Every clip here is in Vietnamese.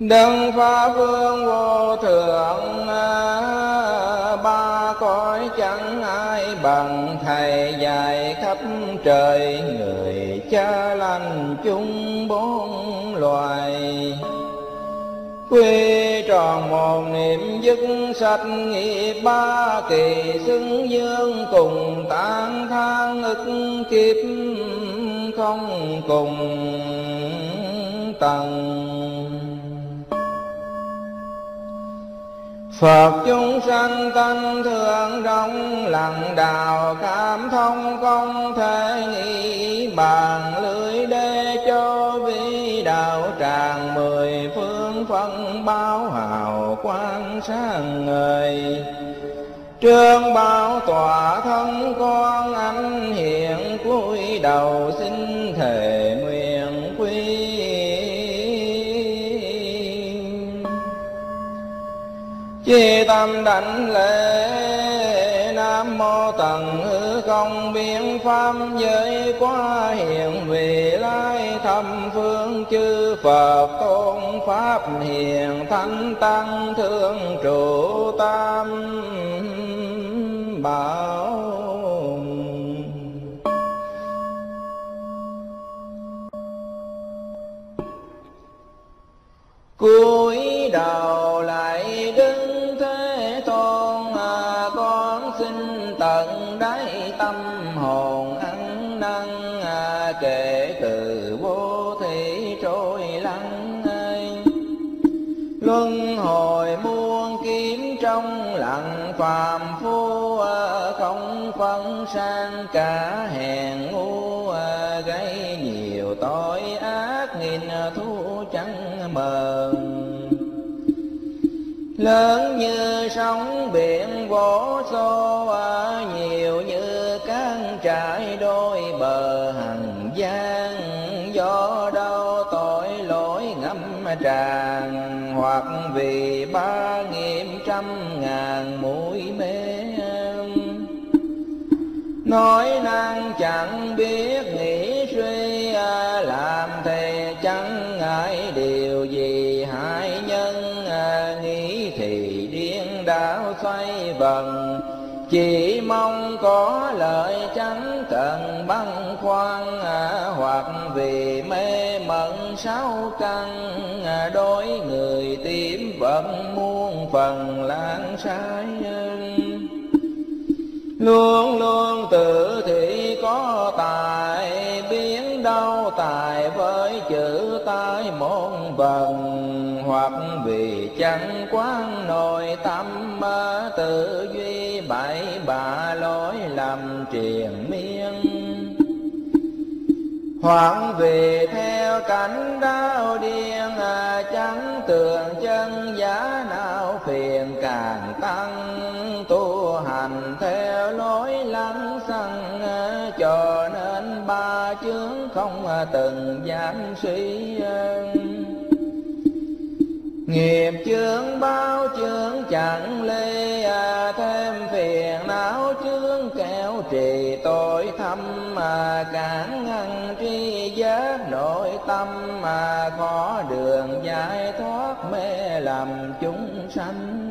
Đấng Pháp Vương vô thượng à, ba cõi chẳng ai bằng Thầy dạy khắp trời, người cha lành chung bốn loài. Quy tròn một niệm dứt sạch nghiệp ba kỳ xứng dương cùng tán thang ức kiếp không cùng tầng. Phật. Chúng sanh tân thượng rộng lặng đào cảm thông công thể nghĩ bàn lưới đê cho vi đạo tràng, mười phương phân báo hào quang sáng ngời. Trương bao tỏa thân con anh hiện cúi đầu xin thề Chi tâm đảnh lễ, Nam mô tần hư công biến pháp giới quá hiện, vị lai thâm phương, chư Phật tôn pháp hiền, thánh tăng thương trụ tam bảo. Cúi đầu lại tâm hồn ăn năn à, kể từ vô thị trôi lắng luân hồi muôn kiếm trong lặng phàm phu à, không phân sang cả hèn ngu à, gây nhiều tội ác nghìn thu chẳng mờ lớn như sóng biển vỗ xô à, nhiều trải đôi bờ hằng gian do đâu tội lỗi ngâm tràn, hoặc vì ba nghiệm trăm ngàn mũi mê nói năng chẳng biết nghĩ suy à, làm thề chẳng ngại điều gì. Hại nhân à, nghĩ thì điên đảo xoay vần chỉ mong có lợi chẳng cần băn khoăn à, hoặc vì mê mẩn sáu căn à, đối người tím vẫn muôn phần lãng sai luôn luôn tự thị có tài biến đau tài với chữ tai môn vần hoặc vì chẳng quán nội tâm tự duy bảy bạ lối làm triền miên. Hoảng về theo cảnh đau điên à, chẳng tường chân giá nào phiền càng tăng. Tu hành theo lối lắng xăng à, cho nên ba chướng không à, từng dám suy à. nghiệp chướng bao chướng chẳng lê à, thêm mà cản ngăn tri giác nội tâm mà có đường giải thoát mê làm chúng sanh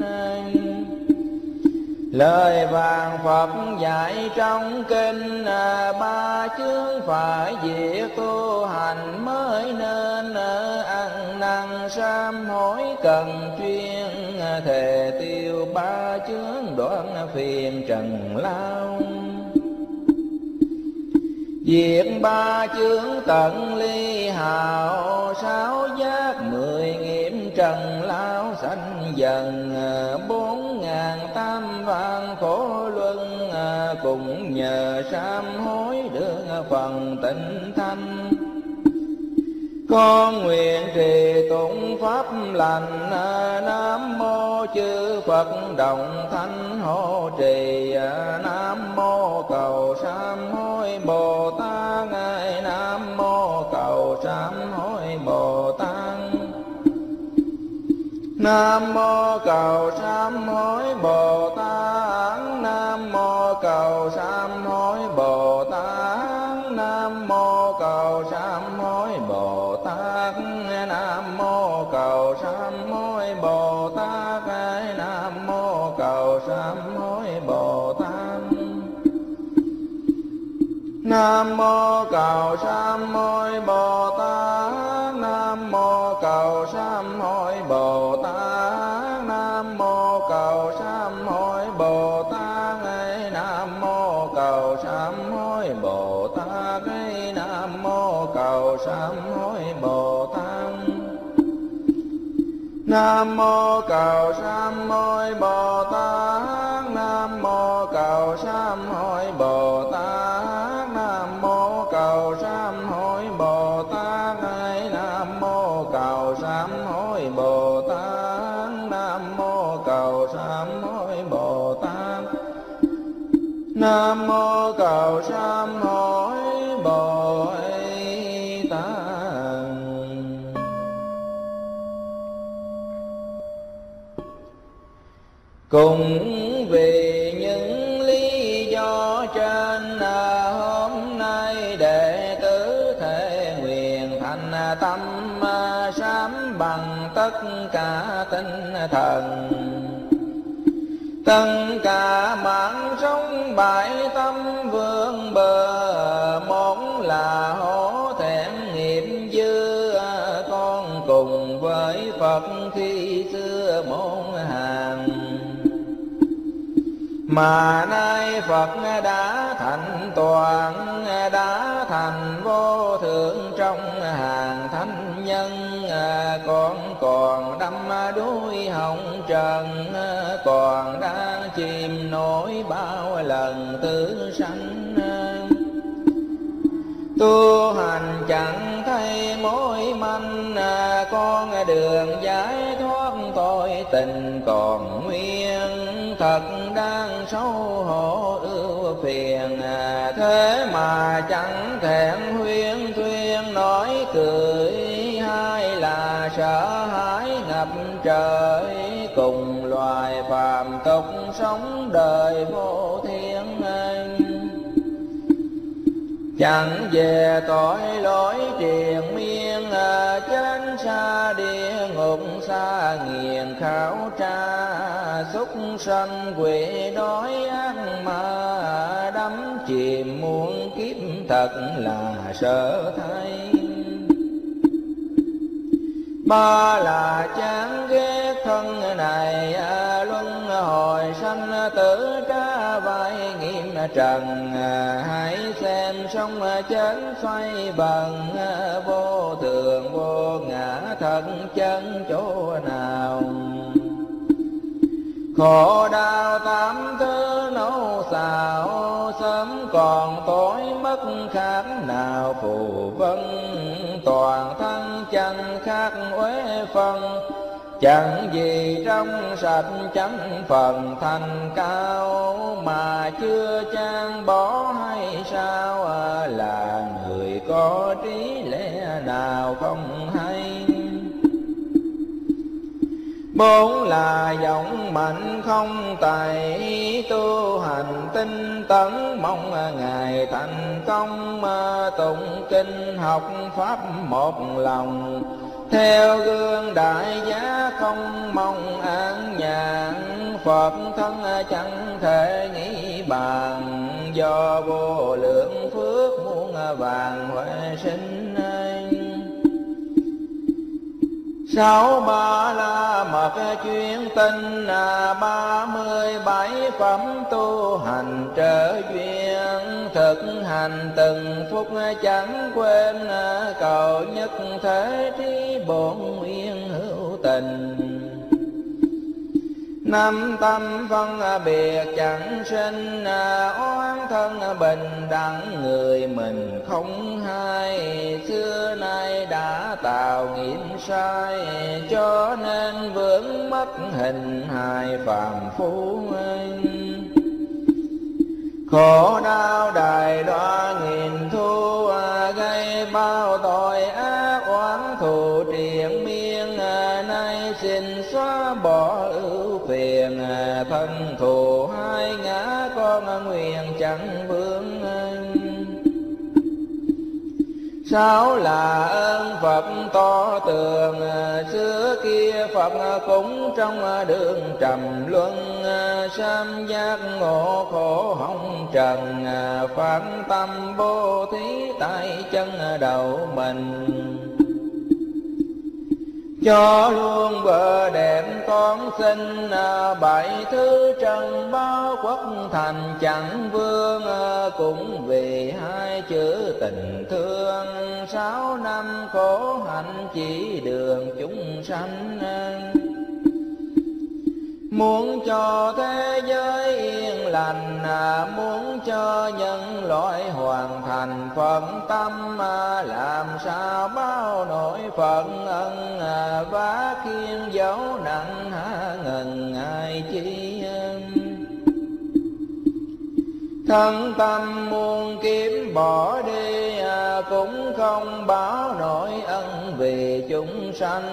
Lời vàng Phật dạy trong kinh à, Ba chương phải việc tu hành mới nên à, Ăn năn sám hối cần chuyên à, Thề tiêu ba chương đoạn phiền trần lao. Diệt ba chướng tận ly hào, Sáu giác mười nghiệm trần lao sanh dần. Bốn ngàn tam vạn khổ luân, Cùng nhờ sám hối được phần tịnh thanh con nguyện trì tụng pháp lành, nam mô chư phật đồng thanh hộ trì, nam mô cầu sám hối bồ tát ngài nam mô cầu sám hối bồ tát. Nam mô cầu sám hối Bồ Tát, Nam mô cầu sám hối Bồ Tát. Nam mô cầu sám hối bồ tát. Nam mô cầu sám hối bồ tát. Nam mô cầu sám hối bồ tát. Nam mô cầu sám hối bồ tát. Nam mô cầu sám hối bồ tát. Nam mô cầu sám hối bồ tát. Nam mô cầu sám hối bồ tát. Cùng vì những lý do trên, hôm nay đệ tử thể nguyện thành tâm sám bằng tất cả tinh thần. Tất cả mạng sống bại tâm vương bờ, món là hổ thẹn nghiệp dư. Con cùng với phật khi xưa môn hàng. Mà nay Phật đã thành toàn, đã thành vô thượng trong hàng thánh nhân. Con còn đâm đuôi hồng trần còn đang chìm nổi bao lần tử sanh. Tu hành chẳng thấy mối manh con đường giải thoát tội tình còn nguyên. Thật đang xấu hổ ưu phiền, thế mà chẳng thẹn huyên thuyên. Nói cười hay là sợ hãi ngập trời phàm tục sống đời vô thiên anh. Chẳng về tội lỗi triền miên à, chánh xa địa ngục xa nghiền khảo tra. Xúc sanh quỷ đói ác ma đắm chìm muôn kiếp thật là sợ thay. Ba là chán ghét thân này à, hồi sanh tử tra vai nghiêm trần, hãy xem sông chấn xoay bằng vô thường, vô ngã thân chân chỗ nào. Khổ đau tám thứ nấu xào, sớm còn tối mất khác nào. Phù vân toàn thân chân khác uế phân chẳng gì trong sạch chẳng phần thành cao mà chưa chan bỏ hay sao à, là người có trí lẽ nào không hay? Bốn là giọng mạnh không tài tu hành tinh tấn mong ngài thành công tụng kinh học pháp một lòng. Theo gương đại giá không mong an nhàn, phật thân chẳng thể nghĩ bàn. Do vô lượng phước muôn vàng huệ sinh sáu ba la mật chuyên tinh là ba mươi bảy phẩm tu hành trở duyên. Thực hành từng phút chẳng quên, cầu nhất thế trí bổn nguyên hữu tình. Năm tâm phân à, biệt chẳng sinh à, oán thân à, bình đẳng người mình không hay. Xưa nay đã tạo nghiệp sai, cho nên vướng mất hình hài phàm phu anh khổ đau đài đoa nghìn thu gây bao tội bỏ ưu phiền à, thân thù hai ngã con nguyện chẳng vướng Sáu là ơn Phật to tường, à, Xưa kia Phật cũng trong à, đường trầm luân, Sam giác ngộ khổ hồng trần, Phản tâm bố thí tại chân đầu mình cho luôn bờ đẹp con xin à, bảy thứ trần bao quốc thành. Chẳng vương à, cũng vì hai chữ tình thương. Sáu năm khổ hạnh chỉ đường chúng sanh. Muốn cho thế giới yên lành, à, Muốn cho nhân loại hoàn thành phận tâm, à, Làm sao bao nỗi phận ân à, vá khiên dấu nặng hạ ngần ai chi thân tâm muôn kiếm bỏ đi cũng không báo nổi ân vì chúng sanh,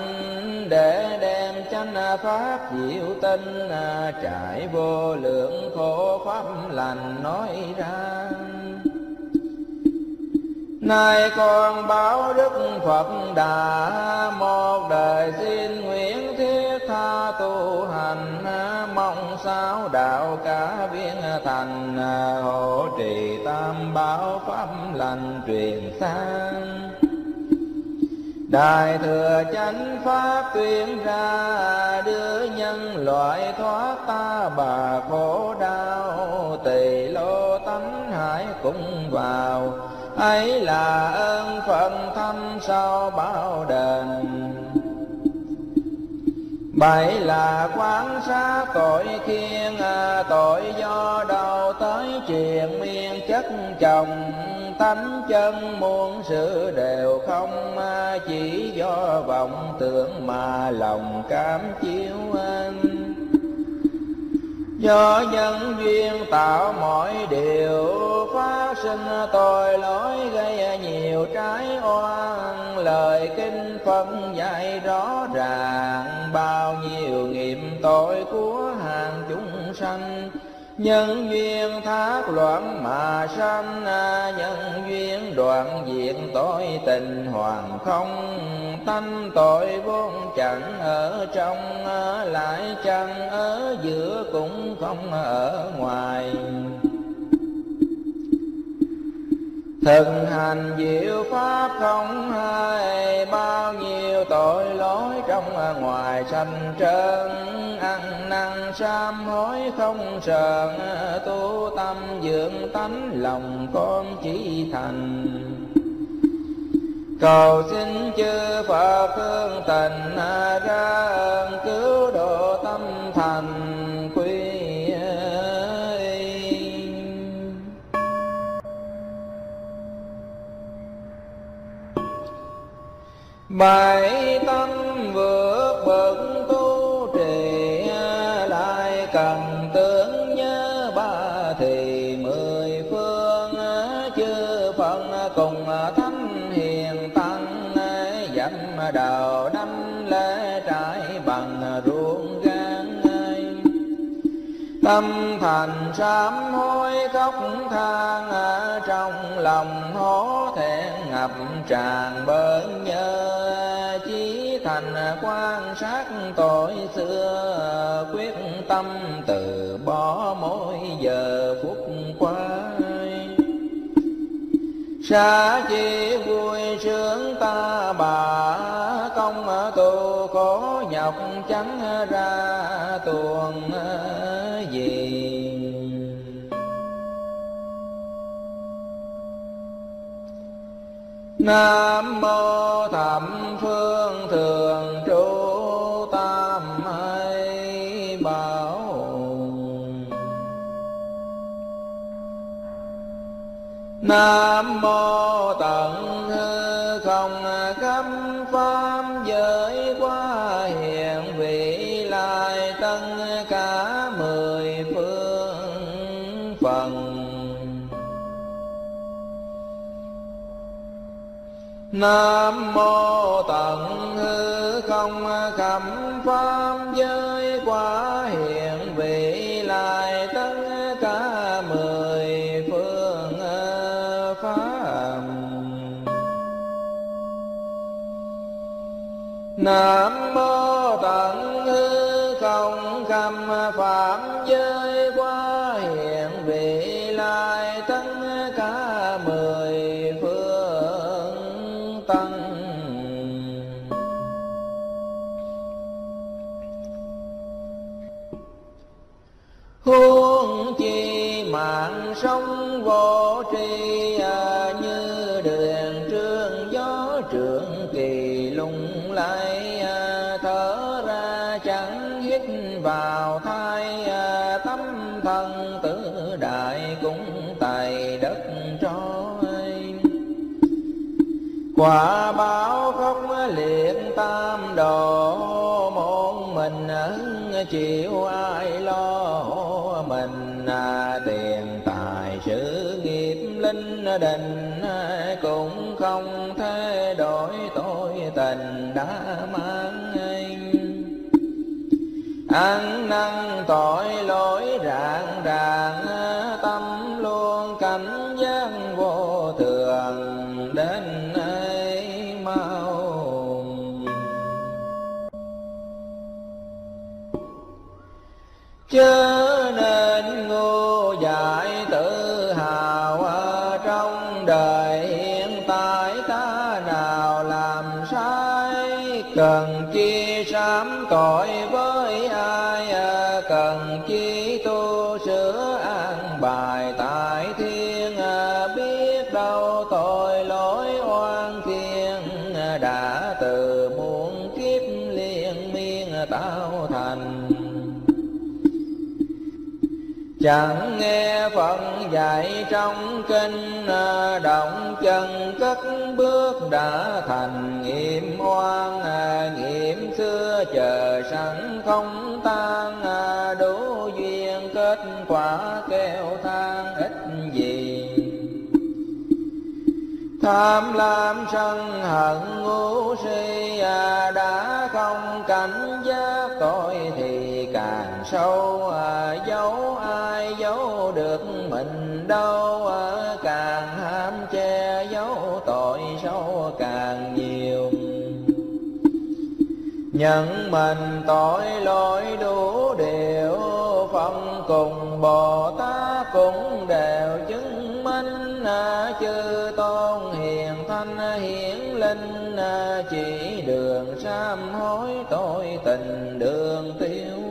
để đem chánh pháp diệu tinh à, trải vô lượng khổ pháp lành nói ra. Nay con báo Đức Phật đã một đời xin nguyện thiết tha tu hành mong sao đạo cả viên thành, hộ trì tam bảo pháp lành truyền sang. Đại thừa chánh pháp tuyên ra, đưa nhân loại thoát ta bà khổ đau. Tỳ lô tánh hải cũng vào, ấy là ơn phận thâm sau bao đền bảy là quán sát tội khiên à, tội do đầu tới triền miên, chất chồng, tánh chân muôn sự đều không à, chỉ do vọng tưởng mà lòng cảm chiếu anh do nhân duyên tạo mọi điều phát sinh tội lỗi gây nhiều trái oan. Lời kinh phân dạy rõ ràng, bao nhiêu nghiệm tội của hàng chúng sanh nhân duyên thác loạn mà sanh, nhân duyên đoạn diện tội tình, hoàng không tâm tội vốn chẳng ở trong, lại chẳng ở giữa cũng không ở ngoài. Thực hành diệu pháp không hai Bao nhiêu tội lỗi trong à, ngoài sanh trơn Ăn năn sám hối không sờn à, Tu tâm dưỡng tánh lòng con chỉ thành. Cầu xin chư Phật thương tình à, ra ơn cứu độ tâm thành. Bảy tâm vượt bậc tu trì, lại cần tưởng nhớ ba thì mười phương chư phật cùng thánh hiền tăng dặm đầu năm lễ trải bằng ruộng gan tâm thành sám hối khóc than trong lòng hổ thẹn ngập tràng bớn nhớ thành quan sát tội xưa. Quyết tâm từ bỏ mỗi giờ phút qua xa chi vui sướng ta bà, công tu khổ nhọc chẳng ra tuồng gì Nam mô Thẩm phương thường trụ tam hay bảo Nam mô tận nam mô tận hư không khẩm pháp giới quả hiện vị lai tất cả mười phương pháp nam sông vô tri à, như đường trương gió trưởng kỳ lung lay à, thở ra chẳng hít vào thai à, tâm thân tử đại cũng tài đất trói. Quả báo khóc liệt tam đồ một mình chịu ai lo mình à, tiền linh định cũng không thể đổi tội tình đã mang anh. Ăn năn tội lỗi rạng ràng tâm luôn cảnh giác vô thường, đến ấy mau chưa chẳng nghe phật dạy trong kinh ờ, động chân cất bước đã thành nghiệp oan ờ, nghiệp xưa chờ sẵn không tan ờ, đủ duyên kết quả kêu than ít gì. Tham lam sân hận ngu si đã không cảnh giác tội thì càng sâu à, dấu giấu ai giấu được mình đâu à, càng ham che giấu tội sâu càng nhiều. Nhận mình tội lỗi đủ điều phong cùng bồ tát cũng đều chứng minh à, chư tôn hiền thanh hiển linh chỉ đường sám hối tội tình đường tiêu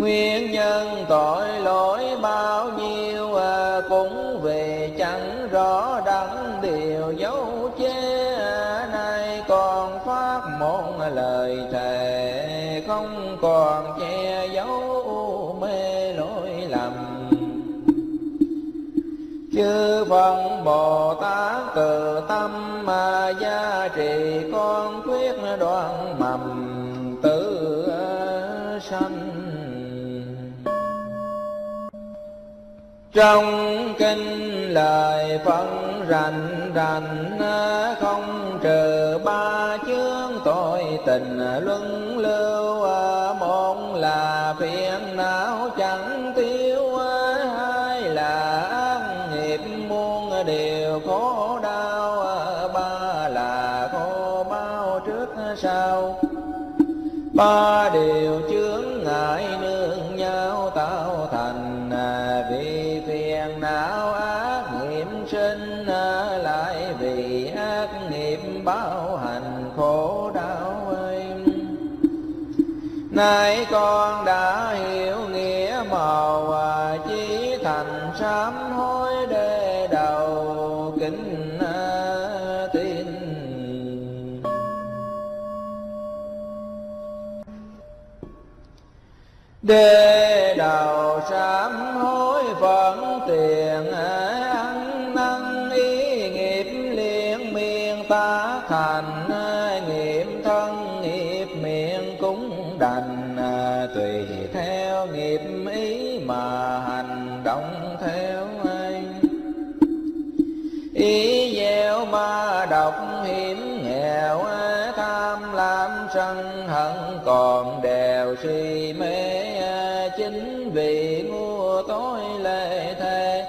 nguyên nhân tội lỗi bao nhiêu à, cũng về chẳng rõ đắng điều dấu che à, nay còn phát một lời thề không còn che giấu mê lỗi lầm. Chư Phật bồ tát từ tâm mà gia trì con quyết đoạn mầm trong kinh lời phân rành rành, không trừ ba chướng tội tình luân lưu. Một là phiền não chẳng tiêu, hai là ác nghiệp muôn điều khổ đau. Ba là khổ bao trước sau. Ba điều nay con đã hiểu nghĩa màu và chí thành sám hối đề đầu kính à, tin. Đề đầu sám hối phận tiền à, ăn năn ý nghiệp liên miên, ta thành à, nghiệp hành động theo anh. Ý gieo ma độc hiểm nghèo, tham lam sân hận còn đều si mê. Chính vì ngu tối lệ thề,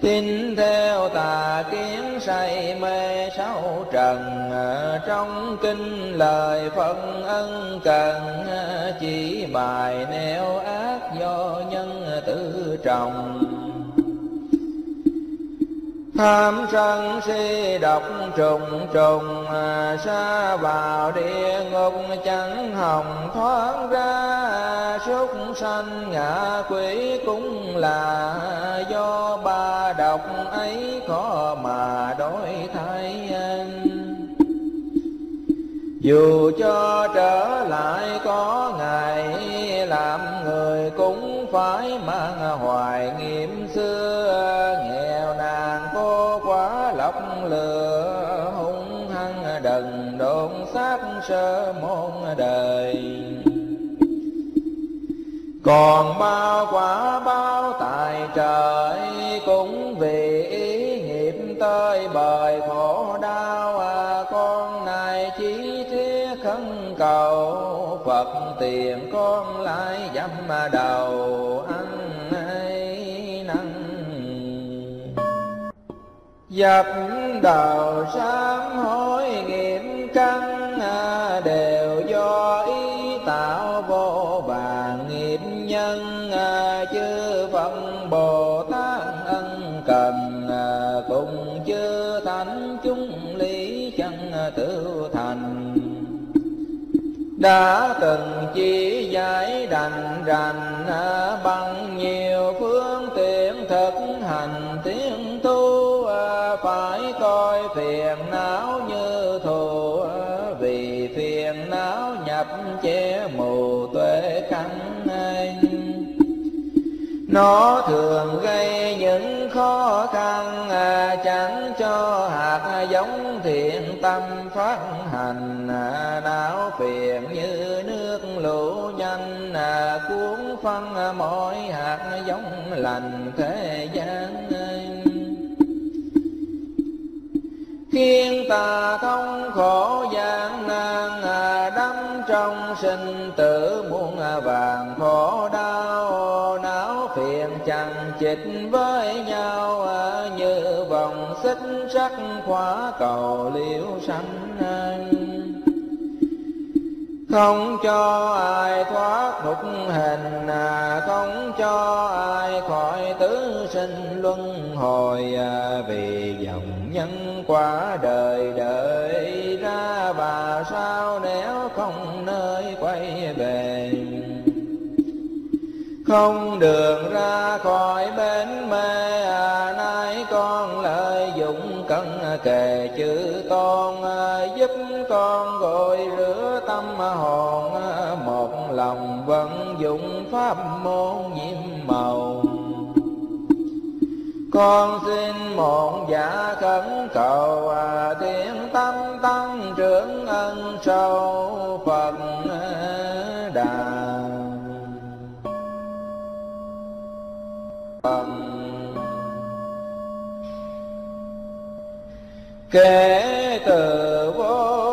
tin theo tà kiến say mê. Sáu trần ờ, trong kinh lời phân ân cần ờ, chỉ bài neo trọng tham sân si độc trùng trùng à, xa vào địa ngục chẳng hồng thoát ra. Súc sanh ngạ quỷ cũng là do ba độc ấy khó mà đổi thay dù cho trở lại có ngày, làm người cũng phải mang hoài nghiệm xưa. Nghèo nàn cô quá lọc lừa hung hăng đần độn sát sơ môn đời. Còn bao quả bao tài trời cũng vì ý nghiệp tới bời khổ phật tiền con lại dâm đầu ăn ấy năng dập đầu sám hối đã từng chỉ giải đành rành bằng nhiều phương tiện thực hành tiến tu à, phải coi phiền não như thù à, vì phiền não nhập che mù. Nó thường gây những khó khăn à, chẳng cho hạt giống thiện tâm phát hành à, não phiền như nước lũ nhanh à, cuốn phân à, mỗi hạt giống lành thế gian. Khiến ta không khổ gian nan à, đắm trong sinh tử muôn à, vàng khổ đau chịch với nhau như vòng xích sắc khóa cầu liễu sanh không cho ai thoát nục hình à, không cho ai khỏi tứ sinh luân hồi à, vì dòng nhân quả đời đời ra và sao nếu không nơi quay về không đường ra khỏi bến mê à, nay con lợi dụng cần kề chữ con à, giúp con gội rửa tâm hồn. À, một lòng vận dụng pháp môn nhiệm màu. Con xin một giả khẩn cầu à, tiếng tâm tăng trưởng ân sâu phật đà. Kể từ vô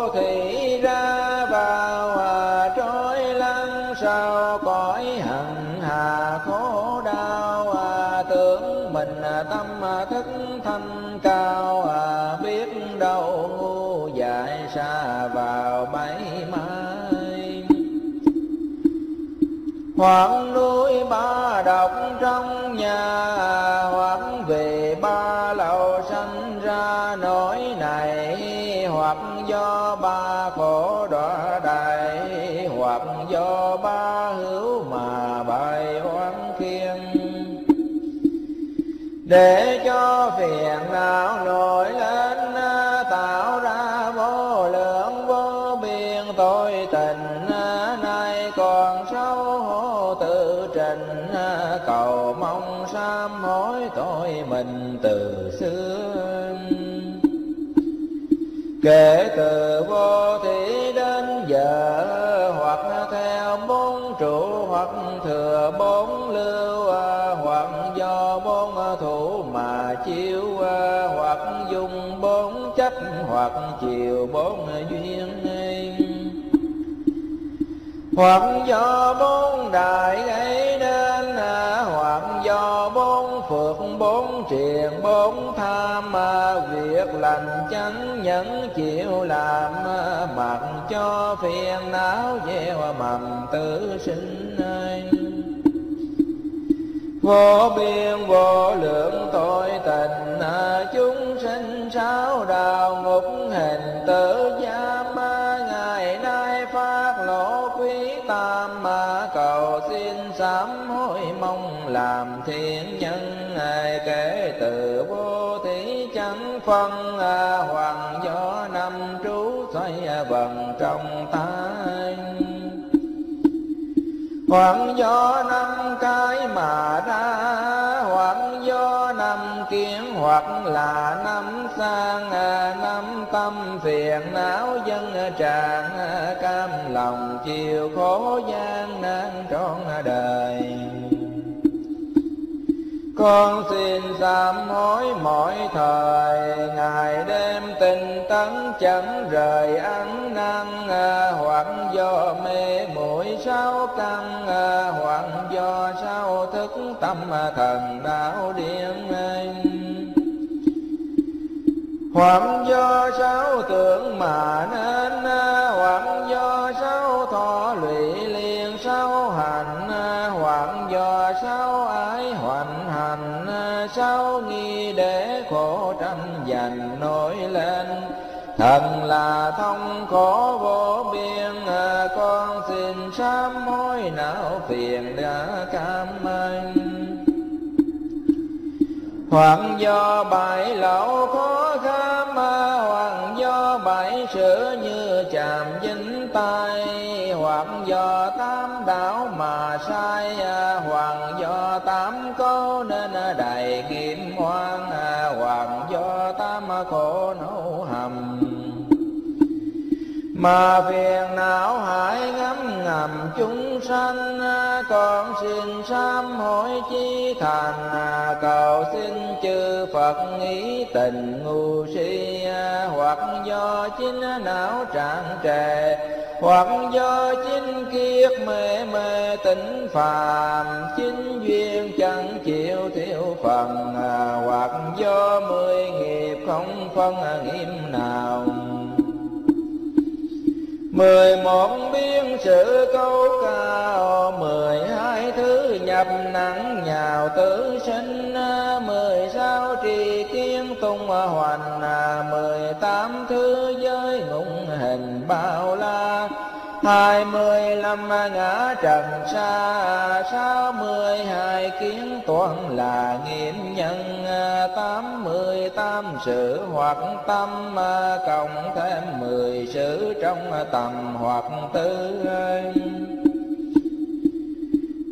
hoặc nuôi ba độc trong nhà, hoặc về ba lầu sanh ra nỗi này, hoặc do ba khổ đọa đại hoặc do ba hữu mà bài oán khiên để cho phiền não nổi lên mình từ xưa. Kể từ vô thủy đến giờ, hoặc theo bốn trụ, hoặc thừa bốn lưu, hoặc do bốn thủ mà chiếu, hoặc dùng bốn chấp, hoặc chiều bốn duyên. Hoặc do bốn đại ấy bốn triền bốn tham việc lành chánh nhẫn chịu làm, mặc cho phiền não gieo mầm tử sinh vô biên vô lượng tội tình, chúng sinh sáu đào ngục hình tử giam ngày nay phát lộ quý tam mà cầu xin sám hối mong làm thiện phân à, hoàng gió năm trú xoay à, vần trong tay. Hoàng gió năm cái mà ra, hoàng gió năm kiến hoặc là năm sang à, Năm tâm phiền não dân tràn Cam lòng chiều khổ gian nan trọn đời con xin sám hối mỗi thời, ngày đêm tinh tấn chẳng rời ăn năn hoặc do mê muội sao căn à, hoặc do sao thức tâm à, thần đạo điên hoặc do sao tưởng mà nên à, hoặc do sao thọ lụy liền sao hành hoặc do sao ái thành à, sao nghi để khổ tranh giành nổi lên. Thần là thông khổ vô biên à, con xin sám hối não phiền đã cảm anh hoàng do bại lậu khó kham à, hoàng do bại sửa như chạm dính tay hoặc do tam đảo mà sai à, hoặc do tám có nên đầy kim oan à, hoặc do tam khổ nấu hầm. Mà phiền não hải ngắm ngầm chúng sanh à, con xin sám hối chi thành cầu xin chư phật nghĩ tình ngu si hoặc do chính não trạng trề hoặc do chính kiết mê mê tỉnh phàm, chính duyên chẳng chịu thiếu phần. À, hoặc do mười nghiệp không phân à, nghiêm nào. Mười một biên sự câu cao mười hai thứ nhập nắng nhào tử sinh. À, mười sáu trì kiến tung hoành. Mười tám thứ giới ngụng hình bao la. Hai mươi lăm ngã trần xa, sáu mươi hai kiến toàn là nghiệm nhân. Tám mươi tám sự hoặc tâm, cộng thêm mười sự trong tầm hoặc tư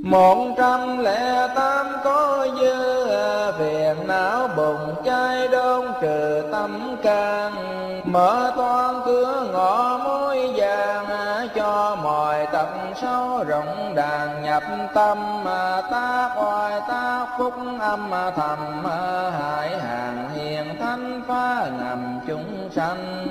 một trăm lẻ tám có dư phiền não bụng cháy đôn trừ tâm can. Mở toan cửa ngõ mối vàng, cho mọi tận sâu rộng đàn nhập tâm. Tác oai, tác phúc âm thầm, hại hàng hiền thánh phá ngầm chúng sanh.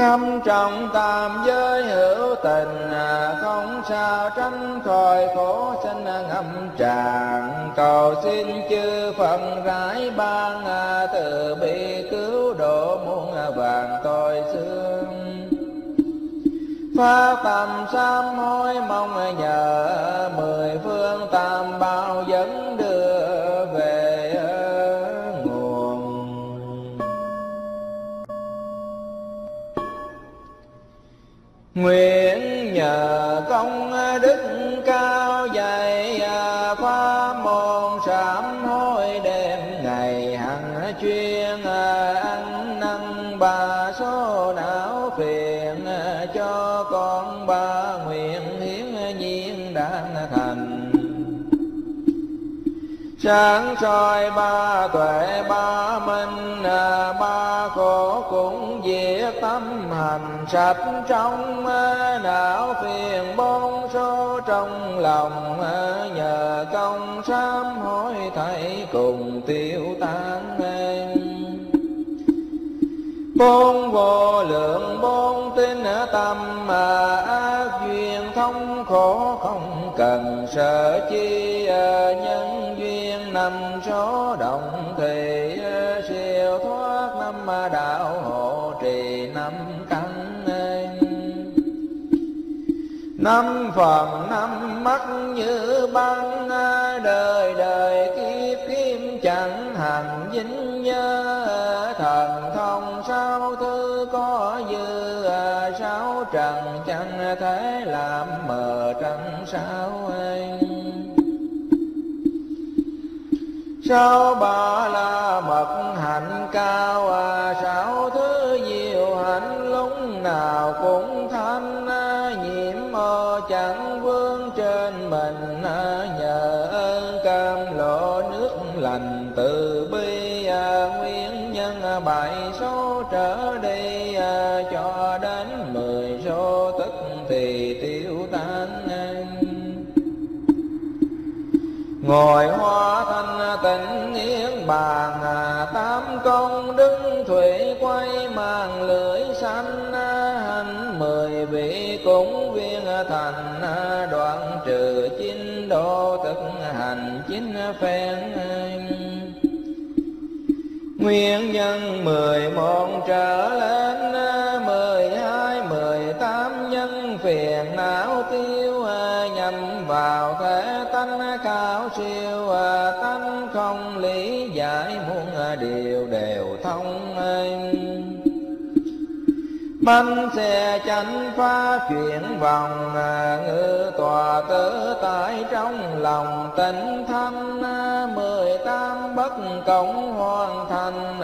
Khâm trọng tam giới hữu tình, à, Không sao tránh khỏi khổ sinh à, ngâm tràng Cầu xin chư Phật rải ban, à, Từ bi cứu độ muôn vàng tội xương. Phát tầm sám hối mong nhờ, Mười phương tam bao dẫn Nguyện nhờ công đức cao dày. Sáng soi ba tuệ ba minh à, ba khổ cũng diệt tâm hành. Sạch trong à, não phiền bốn số trong lòng à, nhờ công sám hối thầy cùng tiêu tan bốn vô lượng bốn tinh tâm mà ác duyên thông khổ không cần sợ chi nhân năm số động thì ờ, siêu thoát năm ờ, đạo hộ trì năm căn năm phần năm mắt như băng ờ, đời đời kiếp kim chẳng hành dính nhớ. Thần thông sao thứ có dư sáu trần chẳng thể làm mờ trăng sao ơi sao ba la mật hạnh cao à? Sáu thứ diệu hạnh lúc nào cũng thanh nhiễm mơ chẳng vương trên mình nhờ ơn cam lộ nước lành từ bi à? nguyên nhân à? bảy số trở đi à? cho đến mười số tức thì tiêu tan ngồi hoa tịnh yên bàn à, tám công đức thủy quay màn, lưỡi xanh à, hành mười vị cũng viên thành à, đoạn trừ chín độ thực hành chín phen. Nguyên nhân mười một trở lên điều đều thông bánh xe chánh phá chuyển vòng, ngự tòa tử tại trong lòng tịnh thanh. Mười tám bất cộng hoàn thành,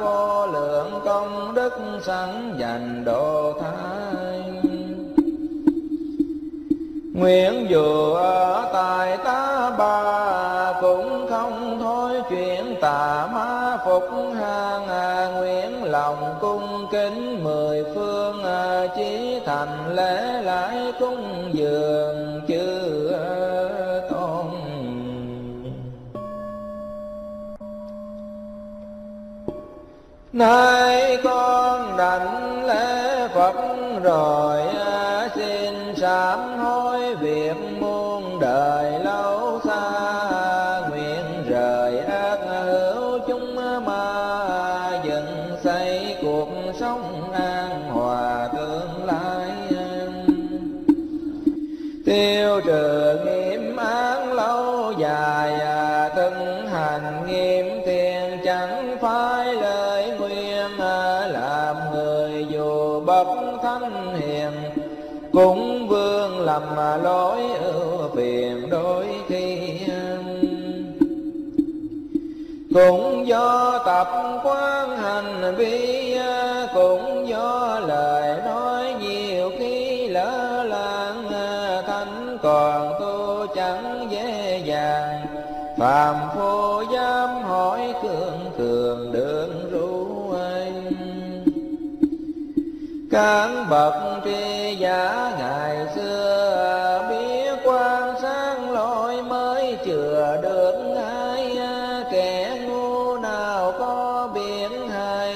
vô lượng công đức sẵn dành độ thái Nguyện dù ở tại ta bà cũng không thôi chuyện tà ma phục hàng nguyện lòng cung kính mười phương à, chí thành lễ lại cung dường chư à, tôn. Nay con đảnh lễ phật rồi à, xin sám hối cũng vương lầm lỗi ưu phiền đôi khi cũng do tập quán hành vi cũng do lời nói nhiều khi lỡ làng, thánh còn tu chẳng dễ dàng. Phàm phu dám hỏi cường cường đường ru anh. Các bậc tri giả ngày xưa. Biết quan sáng lỗi mới chừa được ai kẻ ngu nào có biển hay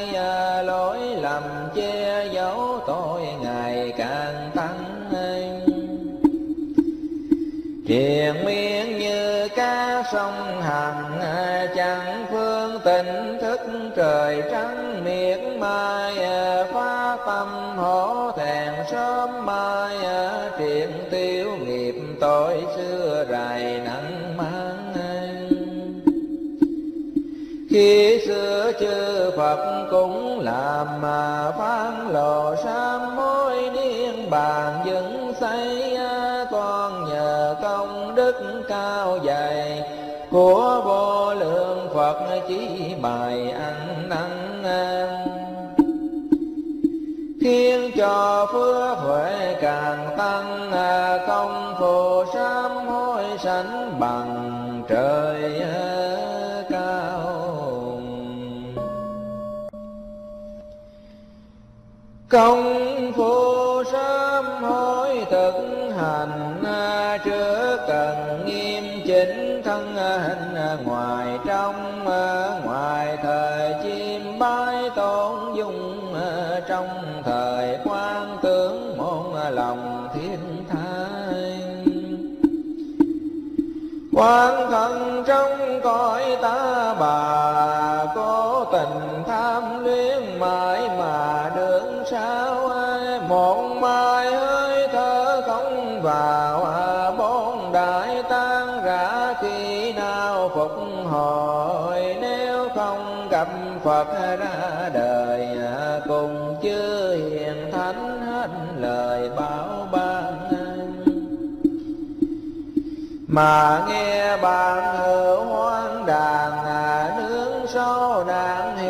lỗi lầm che giấu tội ngày càng tăng triền miên như cá sông hằng, chẳng phương tỉnh thức trời trắng miệt mai phá tâm hổ khi xưa chư Phật cũng làm mà phán lộ sám mối niên bàn dựng xây à, con nhờ công đức cao dày của vô lượng Phật chỉ bài ăn năn khiến cho phước huệ càng tăng à, công phù sám hối sánh bằng trời công phu sám hối thực hành, trước cần nghiêm chỉnh thân hình, ngoài trong, ngoài thời chim bái tôn dung, trong thời quan tướng môn lòng thiên thai Quan thân trong cõi ta bà Cố tình tham luyến mãi mà một mai hơi thở không vào Bốn đại tan rã khi nào phục hồi? Nếu không gặp Phật ra đời Cùng chư hiền thánh hết lời bảo ban. Mà nghe bạn hữu hoang đàn à, nướng sâu đàn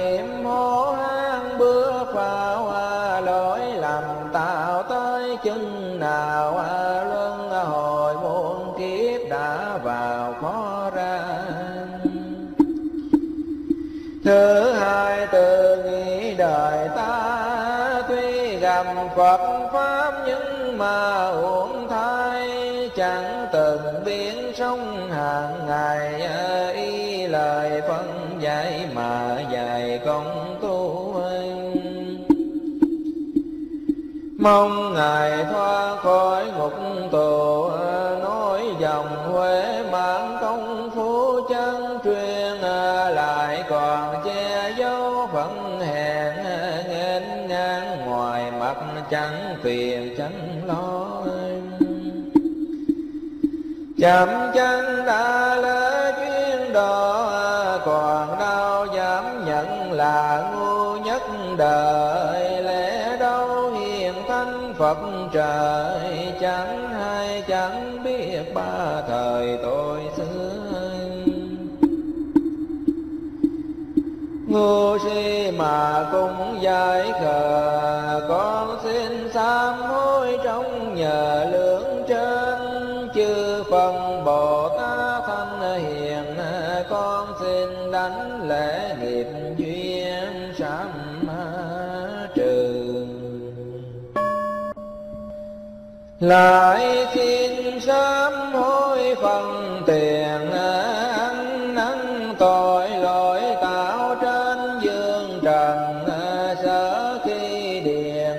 phật pháp nhưng mà uổng thai, chẳng từng biến sống hàng ngày. Y lời phân dạy mà dạy công tu mong ngài thoát khỏi ngục chẳng phiền, chẳng lo chậm chân đã lỡ chuyên độ còn đau dám nhận là ngu nhất đời. Lẽ đâu hiền thanh phật trời, chẳng hay chẳng biết ba thời tôi xưa. Ngu si mà cũng giải khờ con tam sám hối trong nhờ lượng trên chư phần bồ tát thanh hiền, con xin đánh lễ nghiệp duyên sám trừ. Lại xin sám hối phần tiền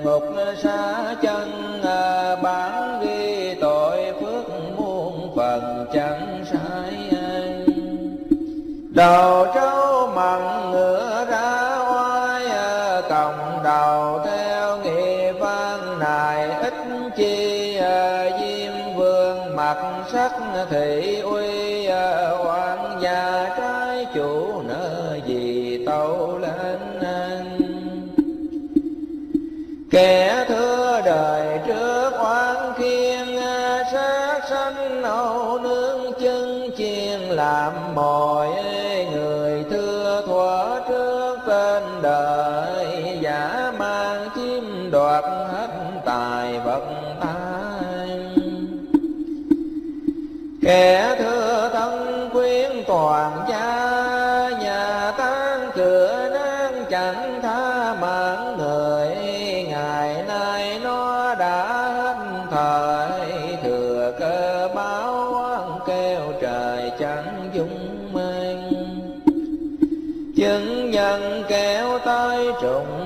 ngục xa chân à, bán ghi tội phước muôn phần chẳng sai đầu trâu làm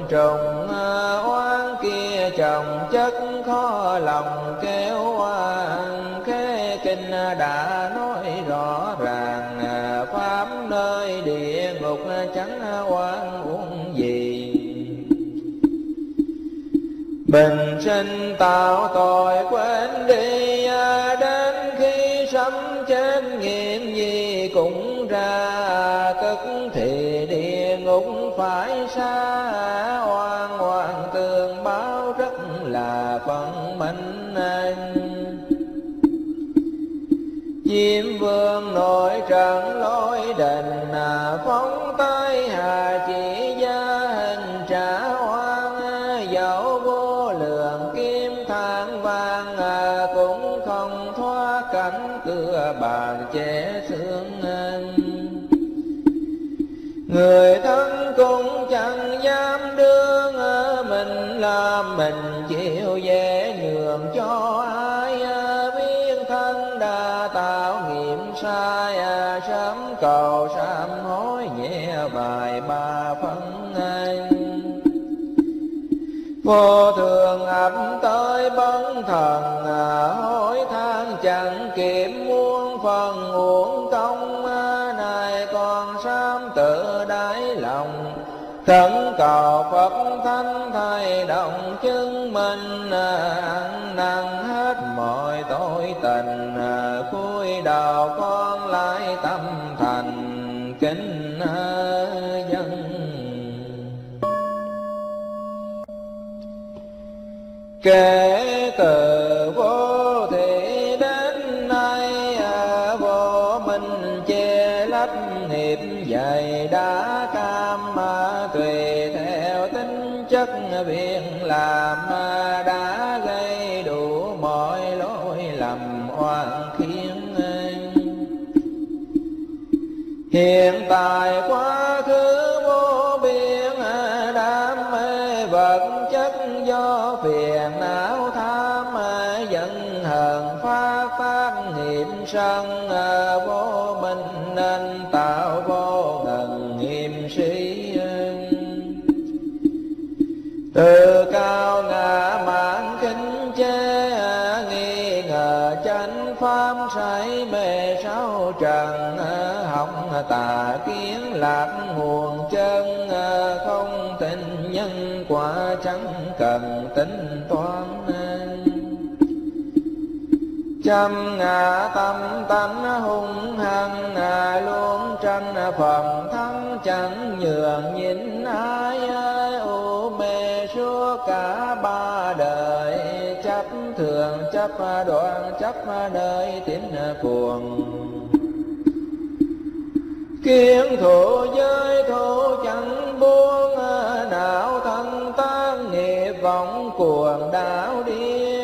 trùng trùng à, oan kia chồng chất khó lòng kéo oan. Khế kinh đã nói rõ ràng à, pháp nơi địa ngục chẳng oan uống gì. Bình sinh tạo tội quên đi là phân minh anh. Diêm vương nội trận lối đình à, phóng tay hà chỉ gia hình trả hoan dẫu vô lượng kim thang vàng à, cũng không thoát cánh cửa bàn che xương anh. Người chịu dễ nhường cho ai à, biết thân đã tạo nghiệp sai à, sớm cầu, sám hối nhẹ bài ba phân anh. Vô thường ập tới bấn thần à, hối than chẳng kiểm khẩn cầu phật thánh thay động chứng minh à, ăn năn hết mọi tội tình à, cúi đầu con lại tâm thành kính à, dân. Kể từ hiện tại quá khứ vô biên, đam mê vật chất do phiền não tham, giận hờn phát phát nghiệp sân, vô minh nên tạo tà kiến lạc nguồn chân ờ, không tin nhân quả chẳng cần tính toán trăm ngã tâm tánh hung hăng, ngà luôn tranh phần thắng chẳng nhường nhìn ai u mê suốt cả ba đời, chấp thường, chấp đoạn, chấp nơi tín cuồng kiến thủ giới thủ chẳng buông à, não thân tan nghiệp vọng cuồng đạo điên.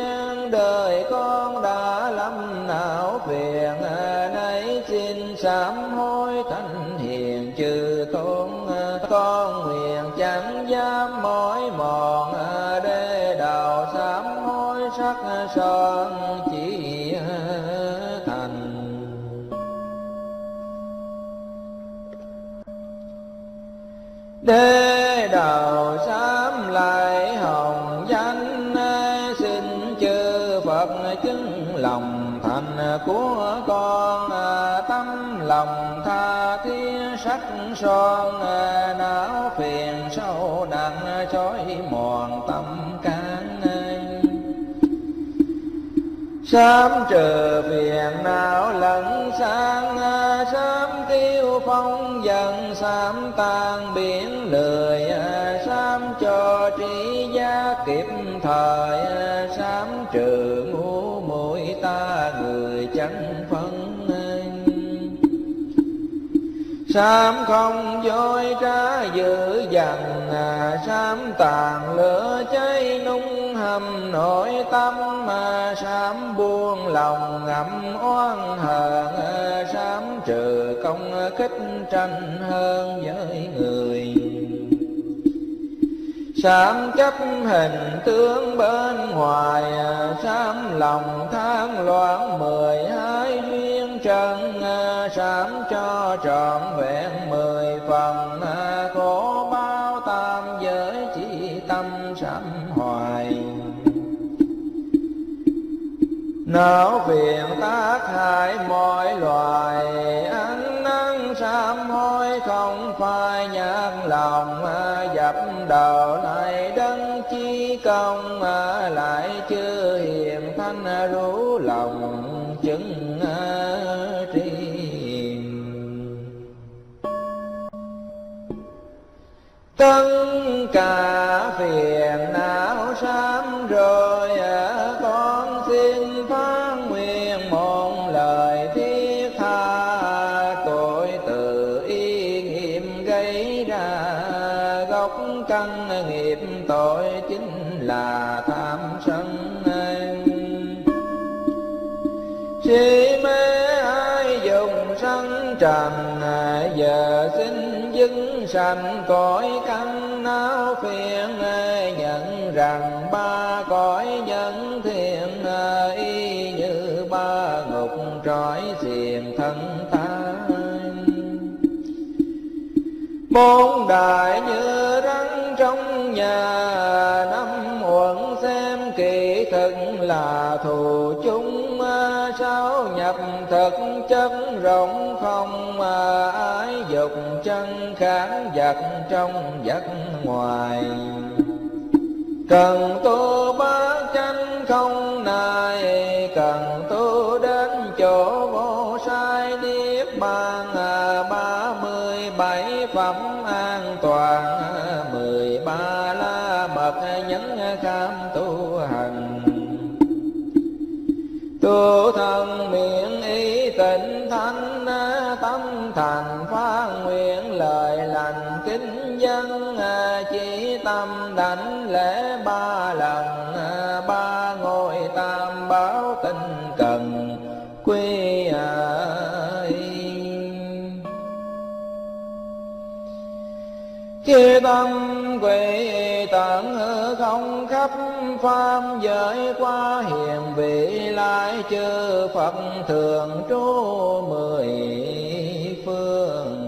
Đế đầu sám lại hồng danh, xin chư phật chứng lòng thành của con, tâm lòng tha thiết sắc son, não phiền sâu nặng chói mòn tâm can. Sớm trừ phiền não Sám không dối trá dữ dằn à, Sám tàn lửa cháy nung hầm, nội tâm mà Sám buông lòng, ngậm oan hờn à, Sám trừ công khích tranh hơn với người. Sám chấp hình tướng bên ngoài à, Sám lòng than loạn mười hai duyên chân à, Sám cho trọn vẹn mười phần à, Khổ bao tam giới chỉ tâm sám hoài. Não phiền tác hại mọi loài, ánh nắng sám hối không phải nhạt lòng à, Dập đầu này đấng chi công Lại chưa hiền thanh rú lòng chứng Tất cả phiền não sám rồi dùng sân trần giờ xin dưng sanh. Cõi căn não phiền, nhận rằng ba cõi nhân thiện, y như ba ngục trói xiềng thân ta bốn đại như rắn trong nhà, năm uẩn xem kỳ thực là thù chúng sáu nhập thực chất rộng không mà ái dục chân kháng vật trong vật ngoài. Cần tu bát chánh không nài, cần tu đến chỗ vô sai niết bàn à, ba mươi bảy phẩm an toàn. Tu thân miệng ý tịnh thanh tâm thành phát nguyện lời lành kính dân. Chỉ tâm đảnh lễ ba lần, ba ngôi tam bảo Chư tâm quỷ tận không khắp pháp giới qua hiền vị lai chư Phật thường trú mười phương.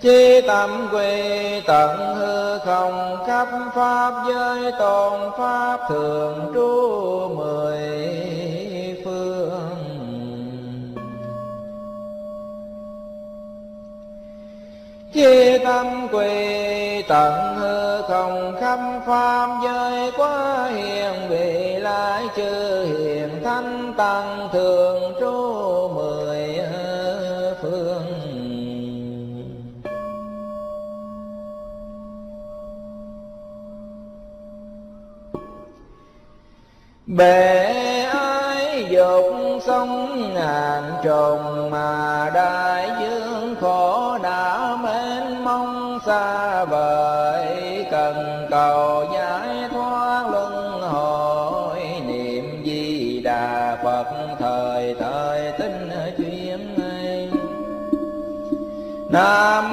Chi tâm quy tận hư không khắp pháp giới tôn pháp thường trú mười tâm quỳ, tận hư không khắp pháp giới quá hiền vị lai chư hiền thanh tăng thường trú mười phương. Bể ái dục sống ngàn trùng mà đai bởi cần cầu giải thoát luân hồi. Niệm di đà phật thời thời tinh chuyên ấy nam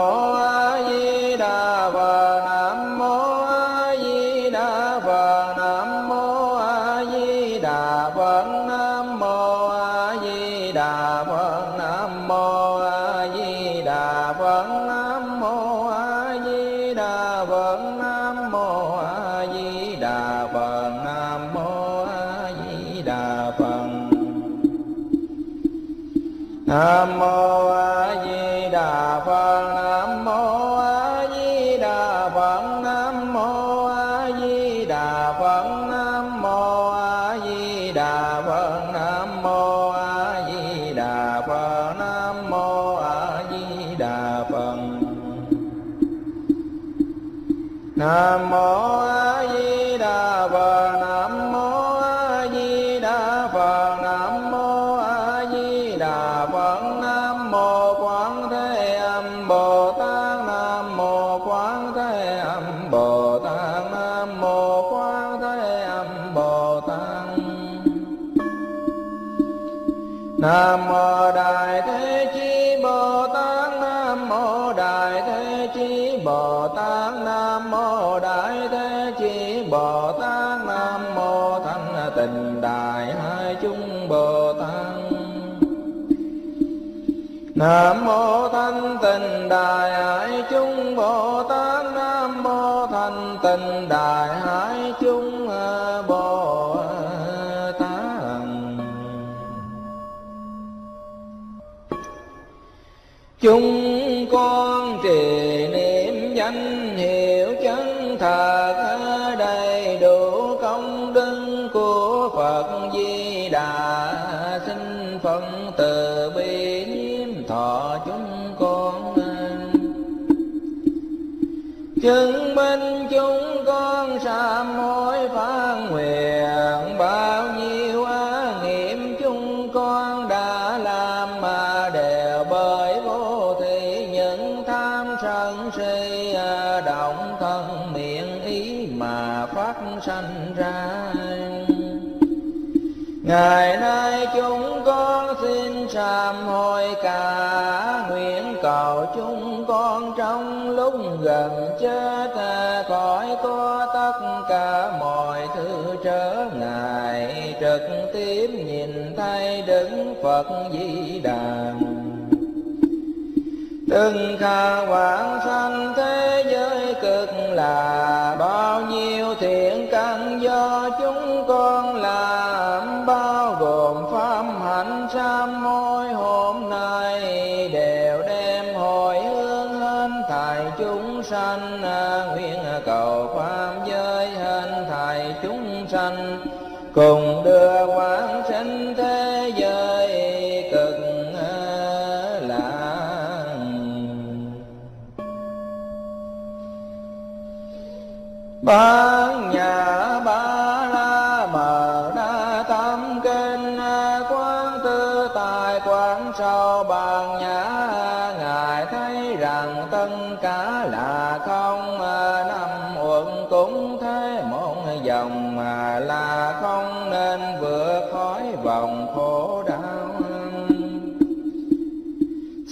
Nam mô thanh tịnh đại hải chúng Bồ Tát Nam mô thanh tịnh đại hải chúng Bồ Tát. Chúng con trì niệm danh hiệu chân thật, đầy đủ công đức của Phật Di Đà. Xin phân từ chứng minh chúng con sám hối phán nguyện. Bao nhiêu á nghiệm chúng con đã làm mà đều bởi vô thị những tham sân si à, động thân miệng ý mà phát sanh ra. Ngày nay chúng con xin sám hối cả nguyện cầu chúng lúc gần chết khỏi có tất cả mọi thứ trở ngại. Trực tiếp nhìn thấy đứng phật di đà. Từng khả quảng sanh thế giới cực lạc. Cùng đưa quán sinh thế giới cực lạc ba mà là không nên vượt khỏi vòng khổ đau.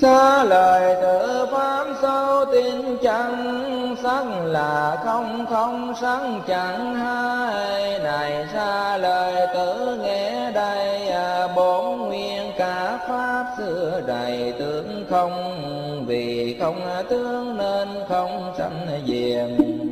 Xa lời tự pháp sâu tin chẳng sắc là không không sắc chẳng hai. Này xa lời tự nghe đây à, bốn nguyên cả pháp xưa đầy tướng không vì không tướng nên không sanh diệm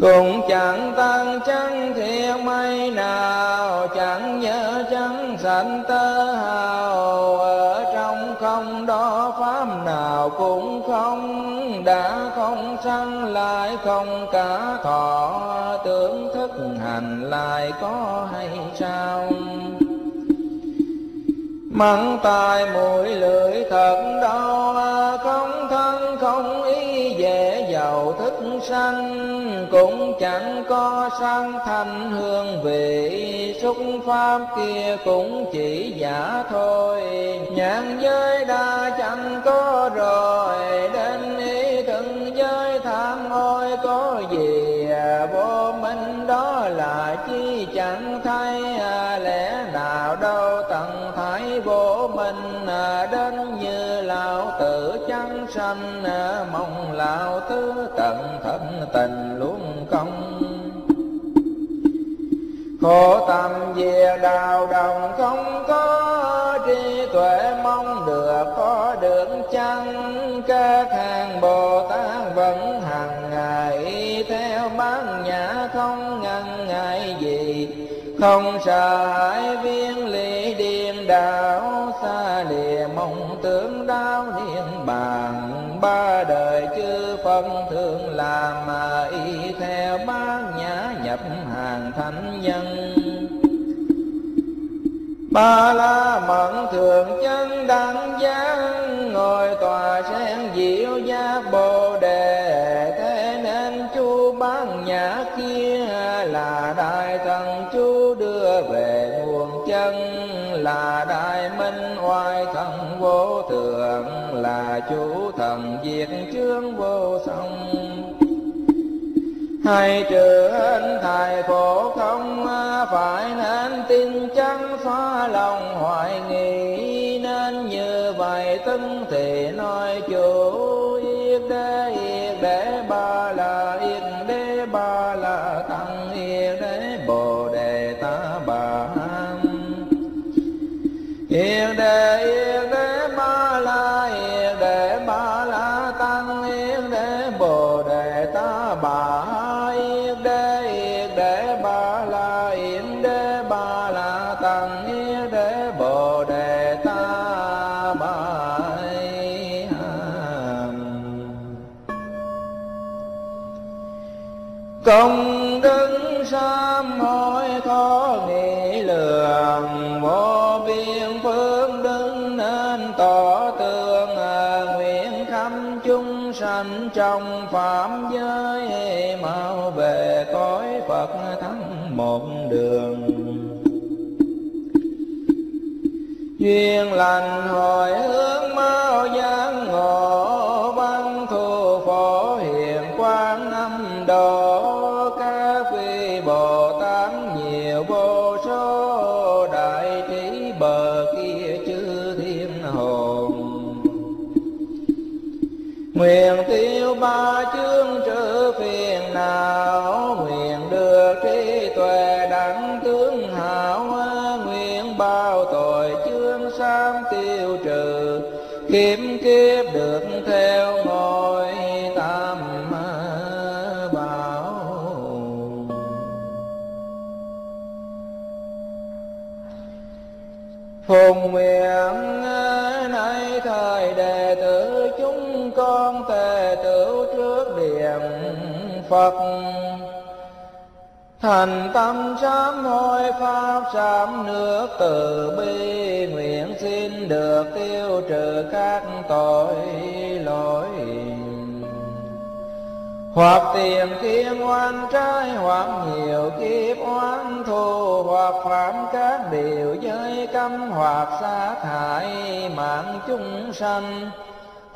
cũng chẳng tăng chẳng thiện mây nào, chẳng nhớ, chẳng sanh tơ hào. Ở trong không đó pháp nào cũng không, đã không sanh lại không cả thọ. Tưởng thức hành lại có hay sao? Mắng tai mũi lưỡi thật đau à, không thân không ý dễ giàu thức sanh cũng chẳng có sang thanh hương vị. Xúc pháp kia cũng chỉ giả thôi. Nhãn giới đa chẳng có rồi. Đến ý thân giới tham ôi có gì? Vô minh đó là chi chẳng thấy. À, lẽ nào đâu tận thái vô minh? À, đến như lão tử sanh, mong lão tứ tận thân tình luôn công. Khổ tâm về đạo đồng không có trí tuệ, mong được có được chăng? Các hàng bồ tát vẫn hàng ngày theo bán nhã, không ngăn ngại gì. Không sợ hãi viên lý điềm đạo ba đời chư phân thường làm mà y theo bát nhã nhập hàng thánh nhân. Ba la mẫn thường chân đẳng giác, ngồi tòa sen diệu giác bồ đề. Thế nên chú bát nhã kia là đại thần chú đưa về nguồn chân, là đại minh oai thần vô thượng là chủ thần diệt chướng vô song. Hay trừ hình thầy khổ không phải nên tin chắn phá lòng hoài nghi, nên như vậy tân thì nói chủ yết đế yết đế ba lần công đức sám hối khó nghĩ lượng vô biên phương đức nên tỏ tương à, nguyện khắp chúng sanh trong phạm giới mau về cõi phật thắng một đường. Duyên lành hồi hướng phật. Thành tâm sám hối, pháp sám nước, từ bi nguyện xin được tiêu trừ các tội lỗi. Hoặc tiền kiên oan trái, hoặc nhiều kiếp oán thù, hoặc phạm các điều giới cấm, hoặc sát hại mạng chúng sanh.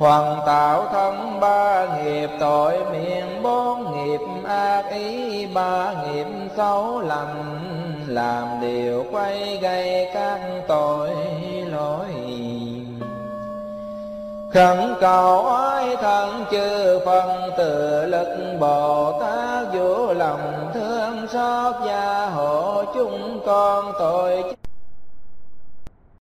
Hoàn tạo thân ba nghiệp, tội miệng bốn nghiệp, ác ý ba nghiệp, xấu lầm làm điều quay gây các tội lỗi. Khẩn cầu ái thân chư phần từ lực bồ tát vũ lòng thương xót gia hộ chúng con tội